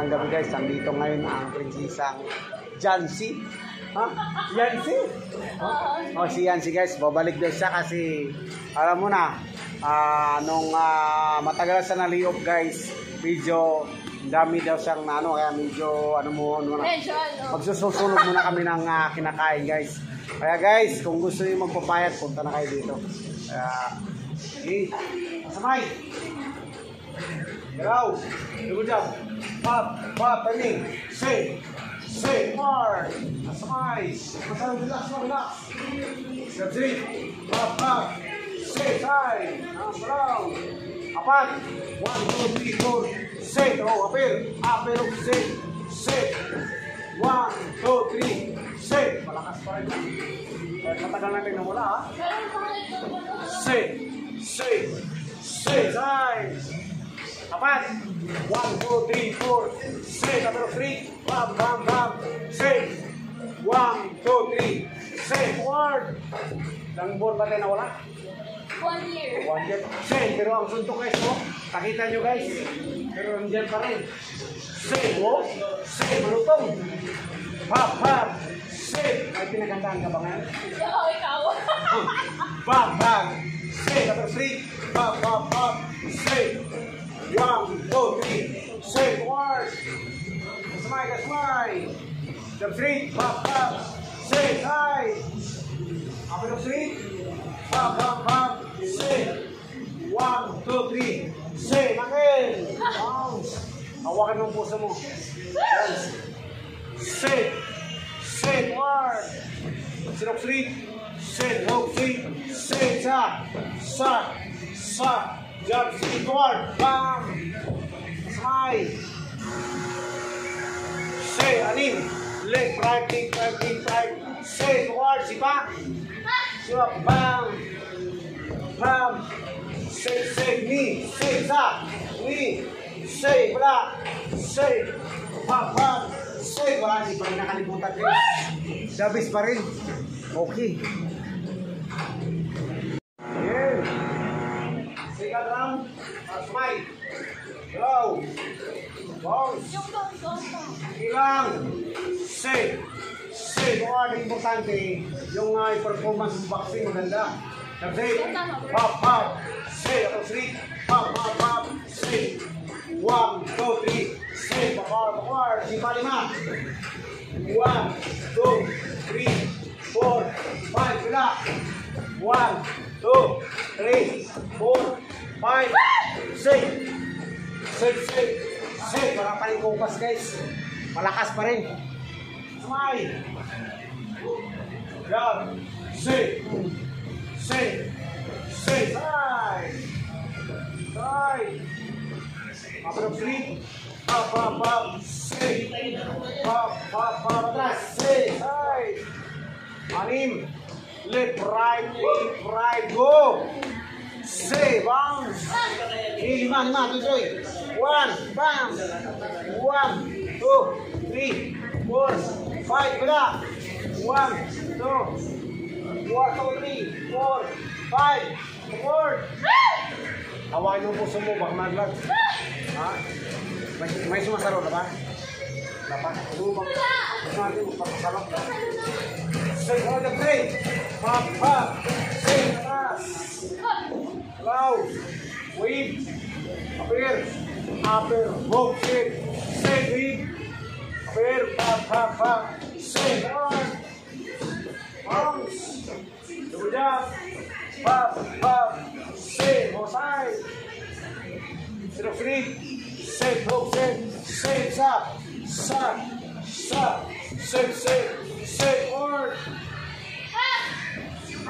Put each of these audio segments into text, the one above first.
magandang gabi guys. Nandito ngayon ang prinsesang Jancy. Ha? Yancy? Oh, si Yancy guys. Babalik daw siya kasi alam mo na, ah, nung ah, matagal sa naliop guys, medyo dami daw siyang ano, kaya medyo ano mo, ano na, ano. Magsususunog muna kami ng ah, kinakain guys. Kaya guys, kung gusto niyo magpapayat, punta na kayo dito. Kaya, hey, masamay. Hello, good job. Pop, pop, timing. Say, say, more. Masamay. Masamay, relax, mo, relax. Step three. Pop, pop. Say, say. Number down. Apat. One, two, three, four. Say, oh, apel. Apel, say, say. One, two, three, say. Malakas pa rin. Matagal natin nawala, ha? Meron pa nga ito. Say, say, say, say. Apat. One, two, three, four. Say, number three. Bam, bam, bam. Say. One, two, three. Say, forward. Ilang buwan ba tayo nawala? One year. One year. Say, pero ang suntok guys, oh. Nakita nyo guys. Pero nandiyan pa rin. Say, oh. Say, malutong. Pop, pop. Say. May pinagandaan ka ba ngayon? Oo, ikaw. Bam, bam. Say, number three. Bam, bam, bam. Kasmay, kasmay. Number three. Bam, bam. Say, hi. Apa number three? Bam, bam, bam. Say. One, two, three. Say, makin. Bounce. Hawakan mo puso mo. Bounce. Say. Say, forward. Sinok three. Say, hook three. Say, sa. Sa. Sa. Jump, three, forward. Bam. Smile. Say, anim. Leg, right, leg, right, leg, right. Say, forward, sipa. Sipa, bam. Bam. Say, say, knee. Say, sa. Knee. Say, wala. Say, bam, bam. Say, wala. Hindi pa rin nakalimutan. Dabis pa rin. Okay. Yeah. Sikat lang. Smile. Go. Bounce. Ilang. Say. Say. Kung ano importante, yung uh, performance ng boxing maganda. Say. Pop, pop. Say. Ako three. Pop, pop, pop. Say. One, two, three. Say. Bakar, bakar. Lima, lima. One, two, three, four, five. Bila. One, two, three, four, five, six. Six, six. Six. Wala pa rin kupas, guys. Malakas pa rin. Smile. Yan. Six. Six. Six. Side. Side. Upper of three. Up, up, up. Six. Up, up, up. Atras. Six. Side. Anim. Left, right, left, right. Go. Say, bounce. Lima, lima, tuloy. One, bam. One, two, three, four, five, wala. One, two, one, two, three, four, five, four. Hawakin mo puso mo, baka maglag. Ha? May, may sumasaro na ba? Dapat. Ba? Gusto natin magpapasalo. Say, hold the play. Pop, pop. Say, atas. Hello. Wave. Appear. Upper. Hook. Shake. Say, wave. Appear. Pop, pop, pop. Say, on. Bounce. Good job. Pop, pop. Say, hosay. Zero free. Say, hook, say. Say, sa. Sa. Sa. Say, say. Say, on.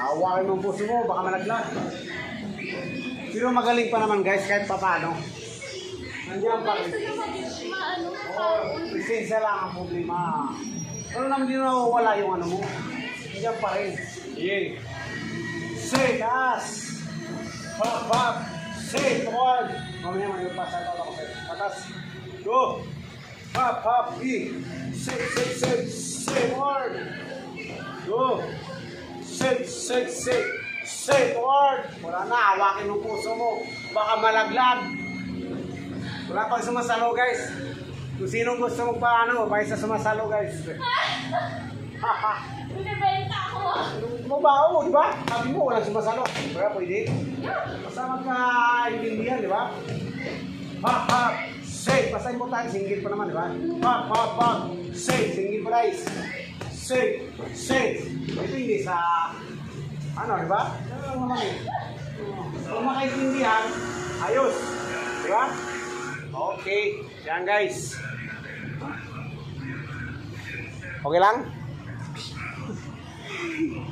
Hawakin mo puso mo, baka malaglag. Pero magaling pa naman guys, kahit pa paano. Nandiyan pa rin. Oo, lisensya lang ang problema. Pero naman di nawawala yung ano mo. Nandiyan pa rin. Yeah. Say, taas. Pop, pop. Say, forward. Mamaya may pasal ako ako. Atas. Go. Pop, pop. E. Say, say, say. Say, forward. Go. Say, say, say. Say, forward. Wala na, hawakin mo puso mo. Baka malaglag. Wala pang sumasalo guys. Kung sinong gusto magpaano, may isa sumasalo guys. Binibenta ako. Mabaho, di ba? Sabi mo, walang sumasalo. Kaya pwede. Basta magka-intindihan, di ba? Hop, hop, say. Basta importante, singgit pa naman, di ba? Hop, hop, hop, say. Singgit pa guys. Say, say. Ito hindi sa, ano, di ba? Ano naman eh. Kung makaintindihan, ayos. Di ba? Okay. Yan guys. Okay lang?